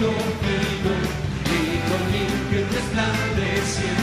conmigo, y con limpio resplandeciente.